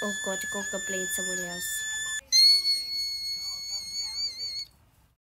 Oh god, go complain somewhere else.